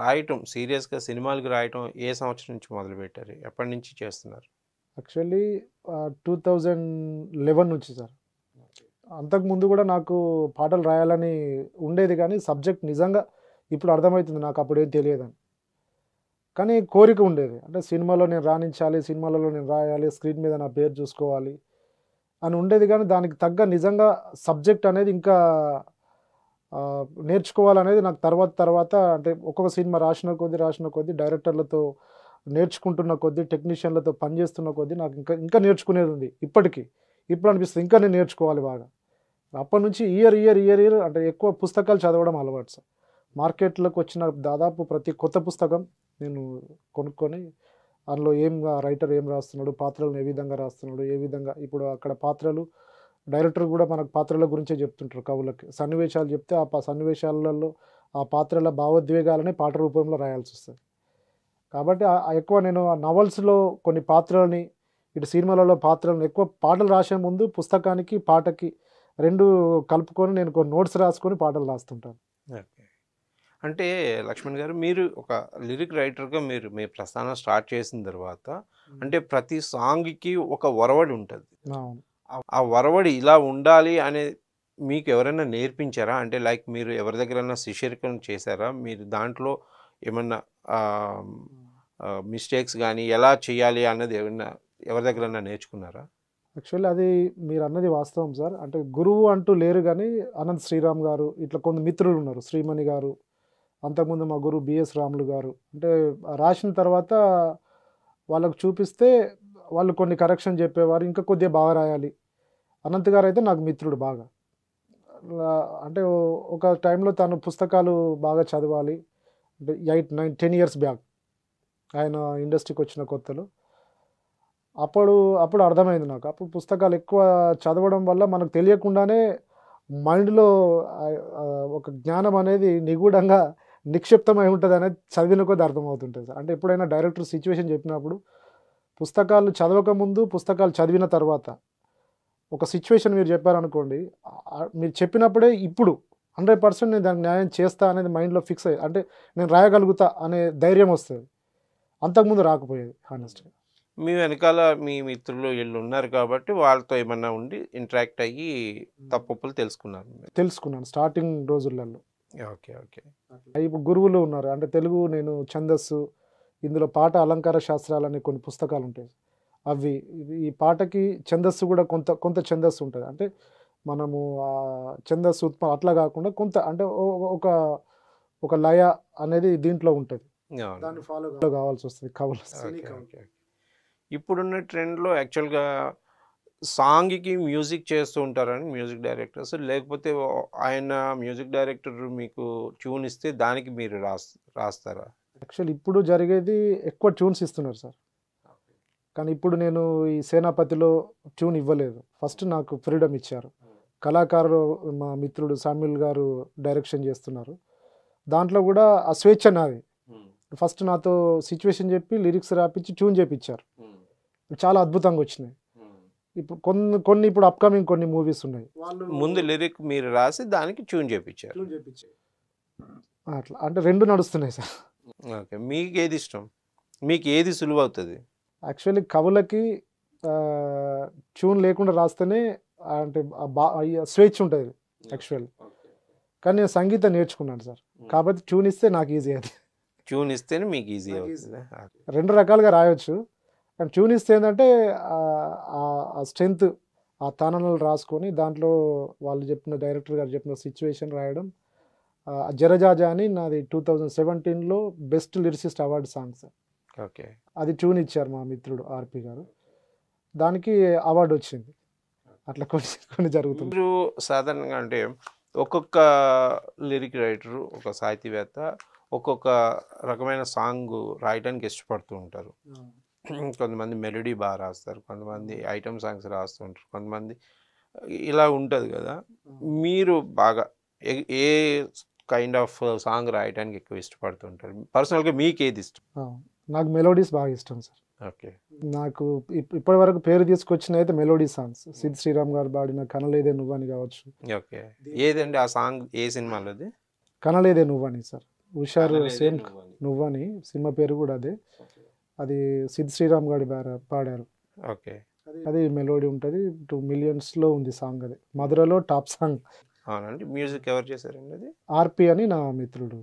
రాయటం సీరియస్గా సినిమాలకు రాయటం ఏ సంవత్సరం నుంచి మొదలుపెట్టారు? ఎప్పటి నుంచి చేస్తున్నారు? యాక్చువల్లీ టూ థౌజండ్ లెవెన్ నుంచి సార్. అంతకుముందు కూడా నాకు పాటలు రాయాలని ఉండేది కానీ సబ్జెక్ట్ నిజంగా ఇప్పుడు అర్థమవుతుంది నాకు అప్పుడు ఏం తెలియదని. కానీ కోరిక ఉండేది. అంటే సినిమాలో నేను రాణించాలి సినిమాలలో నేను రాయాలి స్క్రీన్ మీద నా పేరు చూసుకోవాలి అని ఉండేది కానీ దానికి తగ్గ నిజంగా సబ్జెక్ట్ అనేది ఇంకా నేర్చుకోవాలనేది నాకు తర్వాత తర్వాత అంటే ఒక్కొక్క సినిమా రాసిన కొద్దీ రాసిన కొద్దీ డైరెక్టర్లతో నేర్చుకుంటున్న కొద్దీ టెక్నీషియన్లతో పనిచేస్తున్న కొద్దీ నాకు ఇంకా ఇంకా నేర్చుకునేది ఉంది ఇప్పటికీ. ఇప్పుడు అనిపిస్తుంది ఇంకా నేను నేర్చుకోవాలి బాగా. అప్పటి నుంచి ఇయర్ ఇయర్ ఇయర్ ఇయర్ అంటే ఎక్కువ పుస్తకాలు చదవడం అలవాటు సార్. మార్కెట్లోకి వచ్చిన దాదాపు ప్రతి కొత్త పుస్తకం నేను కొనుక్కొని అందులో ఏం రైటర్ ఏం రాస్తున్నాడు పాత్రలను ఏ విధంగా రాస్తున్నాడు ఏ విధంగా ఇప్పుడు అక్కడ పాత్రలు డైరెక్టర్ కూడా మనకు పాత్రల గురించే చెప్తుంటారు కవులకి. సన్నివేశాలు చెప్తే ఆ సన్నివేశాలలో ఆ పాత్రల భావోద్వేగాలని పాట రూపంలో రాయాల్సి వస్తుంది. కాబట్టి ఎక్కువ నేను ఆ నవల్స్లో కొన్ని పాత్రలని ఇటు సినిమాలలో పాత్రలను ఎక్కువ పాటలు రాసే ముందు పుస్తకానికి పాటకి రెండు కలుపుకొని నేను కొన్ని నోట్స్ రాసుకొని పాటలు రాస్తుంటాను. ఓకే. అంటే లక్ష్మణ్ గారు మీరు ఒక లిరిక్ రైటర్గా మీరు మీ ప్రస్థానం స్టార్ట్ చేసిన తర్వాత అంటే ప్రతి సాంగ్కి ఒక వరవడి ఉంటుంది. ఆ- వరవడి ఇలా ఉండాలి అనే మీకు ఎవరైనా నేర్పించారా? అంటే లైక్ మీరు ఎవరి దగ్గరైనా శిష్యరికం చేశారా? మీరు దాంట్లో ఏమన్నా మిస్టేక్స్ కానీ ఎలా చేయాలి అన్నది ఏమన్నా ఎవరి దగ్గరైనా నేర్చుకున్నారా? యాక్చువల్లీ అది మీరు అన్నది వాస్తవం సార్. అంటే గురువు అంటూ లేరు కానీ అనంత్ శ్రీరామ్ గారు ఇట్లా కొంత మిత్రులు ఉన్నారు. శ్రీమణి గారు అంతకుముందు మా గురువు బిఎస్ రాములు గారు. అంటే రాసిన తర్వాత వాళ్ళకు చూపిస్తే వాళ్ళు కొన్ని కరెక్షన్ చెప్పేవారు ఇంకా కొద్దిగా బాగా రాయాలి. అనంత్ గారు అయితే నాకు మిత్రుడు బాగా. అంటే ఒక టైంలో తను పుస్తకాలు బాగా చదవాలి. అంటే eight nine ten years back ఆయన ఇండస్ట్రీకి వచ్చిన కొత్తలో. అప్పుడు అప్పుడు అర్థమైంది నాకు. అప్పుడు పుస్తకాలు ఎక్కువ చదవడం వల్ల మనకు తెలియకుండానే మైండ్లో ఒక జ్ఞానం అనేది నిగూఢంగా నిక్షిప్తమై ఉంటుంది అనేది చదివిన కొద్ది అర్థమవుతుంటుంది అంటే ఎప్పుడైనా డైరెక్టర్ సిచ్యువేషన్ చెప్పినప్పుడు పుస్తకాలు చదవక ముందు పుస్తకాలు చదివిన తర్వాత ఒక సిచ్యువేషన్ మీరు చెప్పారనుకోండి మీరు చెప్పినప్పుడే ఇప్పుడు హండ్రెడ్ పర్సెంట్ నేను దానికి న్యాయం చేస్తా అనేది మైండ్లో ఫిక్స్ అయ్యి అంటే నేను రాయగలుగుతా అనే ధైర్యం వస్తుంది. అంతకుముందు రాకపోయేది హానెస్ట్గా మీ వెనకాల మీ మిత్రులు వీళ్ళు ఉన్నారు కాబట్టి వాళ్ళతో ఏమన్నా ఉండి ఇంటరాక్ట్ అయ్యి తప్పులు తెలుసుకున్నారు. తెలుసుకున్నాను స్టార్టింగ్ రోజులలో. Okay okay. ఇప్పుడు గురువులు ఉన్నారు అంటే తెలుగు నేను ఛందస్సు ఇందులో పాట అలంకార శాస్త్రాలు అనే కొన్ని పుస్తకాలు ఉంటాయి అవి ఈ పాటకి ఛందస్సు కూడా కొంత కొంత ఛందస్సు ఉంటుంది. అంటే మనము ఆ ఛందస్సు ఉత్ప అట్లా కాకుండా కొంత అంటే ఒక ఒక లయ అనేది దీంట్లో ఉంటుంది. దాన్ని ఫాలో కావాల్సి వస్తుంది కవులు. ఇప్పుడున్న ట్రెండ్లో యాక్చువల్గా సాంగ్కి మ్యూజిక్ చేస్తూ ఉంటారని మ్యూజిక్ డైరెక్టర్స్. లేకపోతే ఆయన మ్యూజిక్ డైరెక్టర్ మీకు ట్యూన్ ఇస్తే దానికి మీరు రాస్ రాస్తారా? యాక్చువల్ ఇప్పుడు జరిగేది ఎక్కువ ట్యూన్స్ ఇస్తున్నారు సార్ కానీ ఇప్పుడు నేను ఈ సేనాపతిలో ట్యూన్ ఇవ్వలేదు. ఫస్ట్ నాకు ఫ్రీడమ్ ఇచ్చారు. కళాకారులు మా మిత్రుడు సామ్యుల్ గారు డైరెక్షన్ చేస్తున్నారు. దాంట్లో కూడా ఆ స్వేచ్ఛ నాది. ఫస్ట్ నాతో సిచ్యువేషన్ చెప్పి లిరిక్స్ రాపించి ట్యూన్ చేపించారు చాలా అద్భుతంగా వచ్చినాయి. ఇప్పుడు కొన్ని కొన్ని ఇప్పుడు అప్కమింగ్ కొన్ని మూవీస్ ఉన్నాయి. ముందు లిరిక్ మీరు రాసి దానికి ట్యూన్ చేపించారు అట్లా అంటే రెండు నడుస్తున్నాయి సార్ ఓకే. మీకు ఏది ఇష్టం? మీకు ఏది సులువు అవుతుంది యాక్చువల్లీ కవులకి ట్యూన్ లేకుండా రాస్తేనే అంటే బా స్వేచ్ఛ ఉంటుంది యాక్చువల్ కానీ నేను సంగీతం నేర్చుకున్నాను సార్. కాబట్టి ట్యూన్ ఇస్తే నాకు ఈజీ అది ట్యూన్ ఇస్తేనే మీకు ఈజీ అవుతుంది. రెండు రకాలుగా రాయొచ్చు. కానీ ట్యూన్ ఇస్తే ఏంటంటే ఆ- స్ట్రెంగ్త్ ఆ తాననలు రాసుకొని దాంట్లో వాళ్ళు చెప్పిన డైరెక్టర్ గారు చెప్పిన సిచ్యువేషన్ రాయడం జరజాజా అని నాది టూ థౌజండ్ సెవెంటీన్లో best lyricist award songs okay. అది ట్యూన్ ఇచ్చారు మా మిత్రుడు ఆర్పి గారు. దానికి అవార్డు వచ్చింది. అట్లా కొన్ని కొన్ని జరుగుతుంది. మీరు సాధారణంగా అంటే ఒక్కొక్క లిరిక్ రైటరు ఒక సాహితీవేత్త ఒక్కొక్క రకమైన సాంగ్ రాయడానికి ఇష్టపడుతూ ఉంటారు. కొంతమంది మెలోడీ బాగా రాస్తారు కొంతమంది ఐటమ్ సాంగ్స్ రాస్తూ ఉంటారు కొంతమంది ఇలా ఉంటుంది కదా. మీరు బాగా ఏ కైండ్ ఆఫ్ సాంగ్ రాయడానికి ఎక్కువ ఇష్టపడుతుంటారు. పర్సనల్గా మీకు ఏది ఇష్టం నాకు మెలోడీస్ బాగా ఇష్టం సార్. ఓకే. నాకు ఇప్- ఇప్పటి వరకు పేరు తీసుకొచ్చిన అయితే మెలోడీ సాంగ్స్. సిద్ శ్రీరామ్ గారు పాడిన కనలేదే నువ్వని కావచ్చు. ఓకే. ఏదండి ఆ సాంగ్ ఏ సినిమాలోది కనలేదే నువ్వని సార్. హుషారు సేమ్ నువ్వని. సినిమా పేరు కూడా అదే. అది సిద్ శ్రీరామ్ గారి పాడారు. ఓకే. అది మెలోడీ ఉంటుంది. టూ మిలియన్స్లో ఉంది సాంగ్ అది. మధురలో టాప్ సాంగ్. అవునండి. మ్యూజిక్ ఎవరు చేశారండి అది? ఆర్పి అని నా మిత్రుడు